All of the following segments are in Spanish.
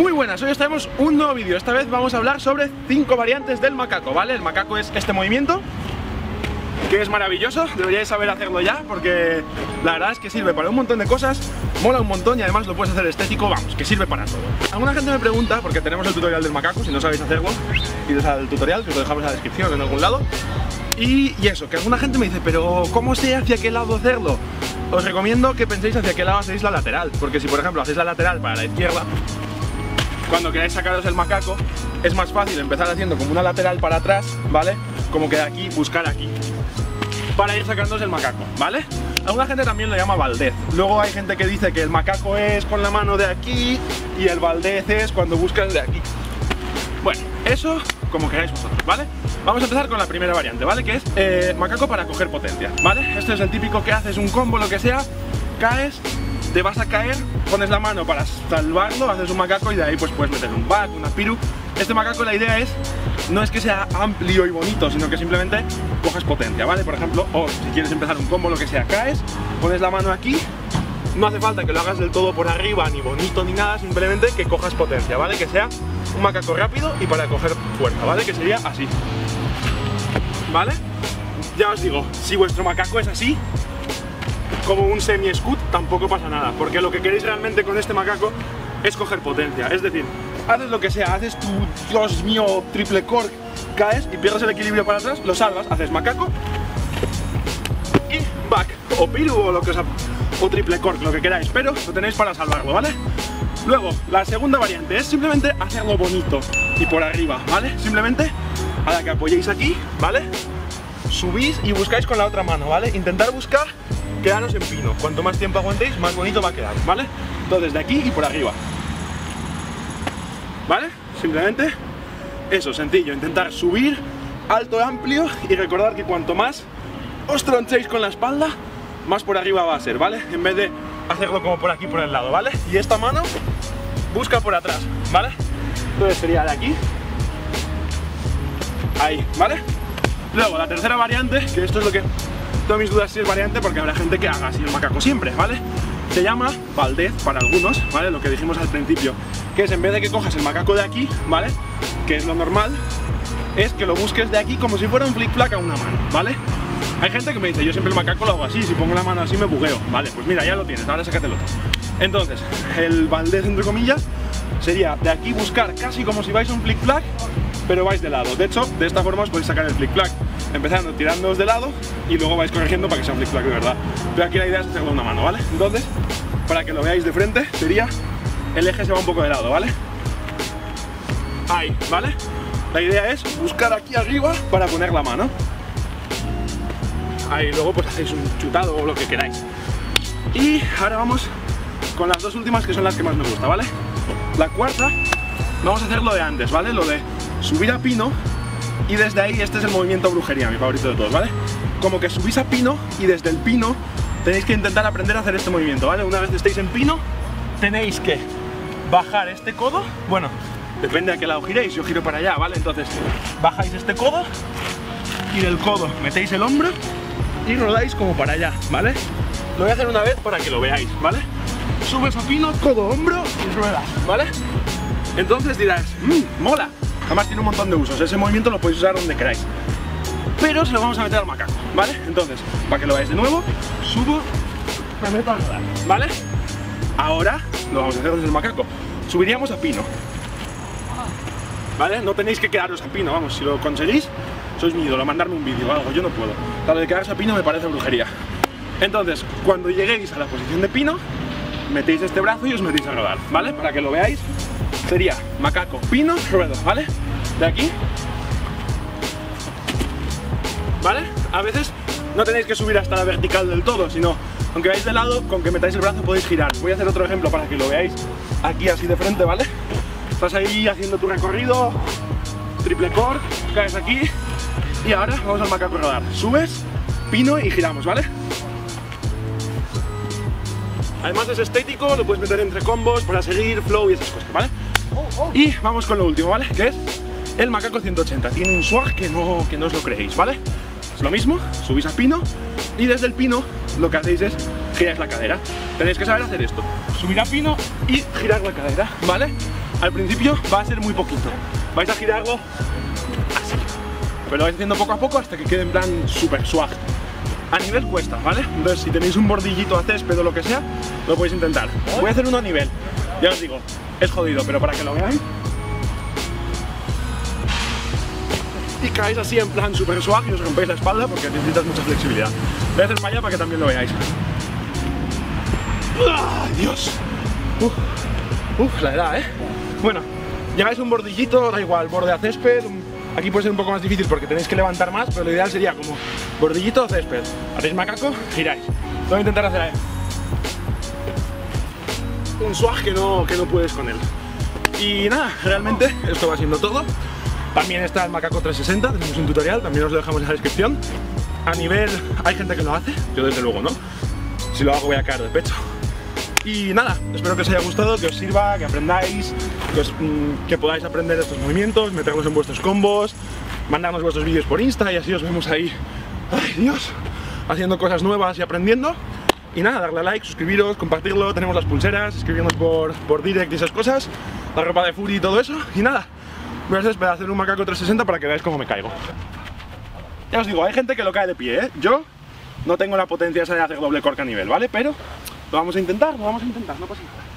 Muy buenas, hoy os traemos un nuevo vídeo. Esta vez vamos a hablar sobre cinco variantes del macaco, ¿vale? El macaco es este movimiento, que es maravilloso, deberíais saber hacerlo ya, porque la verdad es que sirve para un montón de cosas, mola un montón y además lo puedes hacer estético, vamos, que sirve para todo. Alguna gente me pregunta, porque tenemos el tutorial del macaco, si no sabéis hacerlo, iros al tutorial, que os lo dejamos en la descripción en algún lado. Y, y eso, que alguna gente me dice, pero ¿cómo sé hacia qué lado hacerlo? Os recomiendo que penséis hacia qué lado hacéis la lateral, porque si por ejemplo hacéis la lateral para la izquierda, cuando queráis sacaros el macaco, es más fácil empezar haciendo como una lateral para atrás, ¿vale? Como que de aquí, buscar aquí. Para ir sacándoos el macaco, ¿vale? Alguna gente también lo llama baldez. Luego hay gente que dice que el macaco es con la mano de aquí y el baldez es cuando buscas de aquí. Bueno, eso como queráis vosotros, ¿vale? Vamos a empezar con la primera variante, ¿vale? Que es eh, macaco para coger potencia, ¿vale? Esto es el típico que haces un combo, lo que sea, caes, te vas a caer, pones la mano para salvarlo, haces un macaco y de ahí pues puedes meter un back, una piru. Este macaco la idea es, no es que sea amplio y bonito, sino que simplemente coges potencia, ¿vale? Por ejemplo, o si quieres empezar un combo, lo que sea, caes, pones la mano aquí, no hace falta que lo hagas del todo por arriba, ni bonito ni nada, simplemente que cojas potencia, ¿vale? Que sea un macaco rápido y para coger fuerza, ¿vale? Que sería así, ¿vale? Ya os digo, si vuestro macaco es así, como un semi-scoot, tampoco pasa nada, porque lo que queréis realmente con este macaco es coger potencia, es decir, haces lo que sea, haces tu, Dios mío, triple cork, caes y pierdes el equilibrio para atrás, lo salvas, haces macaco y back, o piru o lo que os o triple cork, lo que queráis, pero lo tenéis para salvarlo, ¿vale? Luego, la segunda variante es simplemente hacerlo bonito y por arriba, ¿vale? Simplemente a la que apoyéis aquí, ¿vale? Subís y buscáis con la otra mano, ¿vale? Intentar buscar quedaros en pino. Cuanto más tiempo aguantéis, más bonito va a quedar, ¿vale? Entonces, de aquí y por arriba. ¿Vale? Simplemente eso, sencillo. Intentar subir alto, amplio y recordar que cuanto más os tronchéis con la espalda, más por arriba va a ser, ¿vale? En vez de hacerlo como por aquí, por el lado, ¿vale? Y esta mano busca por atrás, ¿vale? Entonces sería de aquí, ahí, ¿vale? Luego, la tercera variante, que esto es lo que tengo mis dudas si es variante porque habrá gente que haga así el macaco siempre, ¿vale? Se llama baldez para algunos, ¿vale? Lo que dijimos al principio, que es en vez de que cojas el macaco de aquí, ¿vale? Que es lo normal, es que lo busques de aquí como si fuera un flick-flack a una mano, ¿vale? Hay gente que me dice, yo siempre el macaco lo hago así, si pongo la mano así me bugueo. Vale, pues mira, ya lo tienes, ahora sácatelo. Entonces, el baldez, entre comillas, sería de aquí buscar casi como si vais a un flick-flack, pero vais de lado. De hecho, de esta forma os podéis sacar el flick-flack, empezando tirándoos de lado y luego vais corrigiendo para que sea un flick-flack de verdad. Pero aquí la idea es hacerlo una mano, ¿vale? Entonces, para que lo veáis de frente, sería el eje se va un poco de lado, ¿vale? Ahí, ¿vale? La idea es buscar aquí arriba para poner la mano ahí luego pues hacéis un chutado o lo que queráis. Y ahora vamos con las dos últimas que son las que más me gusta, ¿vale? La cuarta, vamos a hacer lo de antes, ¿vale? Lo de subir a pino y desde ahí este es el movimiento brujería, mi favorito de todos, ¿vale? Como que subís a pino y desde el pino tenéis que intentar aprender a hacer este movimiento, ¿vale? Una vez estéis en pino, tenéis que bajar este codo, bueno, depende a qué lado giréis, yo giro para allá, ¿vale? Entonces, bajáis este codo y del codo metéis el hombro y rodáis como para allá, ¿vale? Lo voy a hacer una vez para que lo veáis, ¿vale? Subes a pino, codo, hombro y ruedas, ¿vale? Entonces dirás, mmm, mola. Además tiene un montón de usos, ese movimiento lo podéis usar donde queráis. Pero se lo vamos a meter al macaco, ¿vale? Entonces, para que lo veáis de nuevo, subo, me meto a rodar, ¿vale? Ahora lo vamos a hacer desde el macaco. Subiríamos a pino. ¿Vale? No tenéis que quedaros a pino, vamos, si lo conseguís, sois mi ídolo, mandarme un vídeo o algo, yo no puedo. Lo de quedarse a pino me parece brujería. Entonces, cuando lleguéis a la posición de pino, metéis este brazo y os metéis a rodar, ¿vale? Para que lo veáis, sería macaco, pino, ruedo, ¿vale? De aquí, ¿vale? A veces no tenéis que subir hasta la vertical del todo, sino, aunque vais de lado, con que metáis el brazo podéis girar. Voy a hacer otro ejemplo para que lo veáis aquí así de frente, ¿vale? Estás ahí haciendo tu recorrido, triple core, caes aquí y ahora vamos al macaco rodar. Subes, pino y giramos, ¿vale? Además es estético, lo puedes meter entre combos para seguir, flow y esas cosas, ¿vale? Y vamos con lo último, ¿vale? Que es el macaco 180. Tiene un swag que no, que no os lo creéis, ¿vale? Es lo mismo, subís a pino y desde el pino lo que hacéis es girar la cadera. Tenéis que saber hacer esto. Subir a pino y girar la cadera, ¿vale? al principio va a ser muy poquito. Vais a girarlo así. Pero lo vais haciendo poco a poco hasta que quede en plan super swag. A nivel cuesta, ¿vale? Entonces si tenéis un bordillito a césped o lo que sea, lo podéis intentar. Voy a hacer uno a nivel. Ya os digo, es jodido, pero para que lo veáis. Y caéis así en plan super swag y os rompéis la espalda porque necesitas mucha flexibilidad. Voy a hacer allá para que también lo veáis. ¡Ay, Dios! Uf, uf, la edad, ¿eh? Bueno, llegáis un bordillito, da igual, borde a césped. Aquí puede ser un poco más difícil porque tenéis que levantar más, pero lo ideal sería como bordillito o césped. Hacéis macaco, giráis. Voy a intentar hacer ahí. Un swag que no, que no puedes con él. Y nada, realmente esto va siendo todo. También está el Macaco 360, tenemos un tutorial, también os lo dejamos en la descripción. A nivel, hay gente que lo hace, yo desde luego no. Si lo hago voy a caer de pecho. Y nada, espero que os haya gustado, que os sirva, que aprendáis, que, os- mm, que podáis aprender estos movimientos, meterlos en vuestros combos, mandarnos vuestros vídeos por Insta y así os vemos ahí, ay Dios, haciendo cosas nuevas y aprendiendo. Y nada, darle a like, suscribiros, compartirlo, tenemos las pulseras, escribirnos por, por direct y esas cosas, la ropa de Fury y todo eso. Y nada, voy a hacer un macaco 360 para que veáis cómo me caigo. Ya os digo, hay gente que lo cae de pie, ¿eh? Yo no tengo la potencia de hacer doble corca a nivel, ¿vale? Pero lo vamos a intentar, lo vamos a intentar, no pasa nada.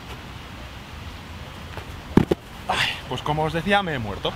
Pues como os decía, me he muerto.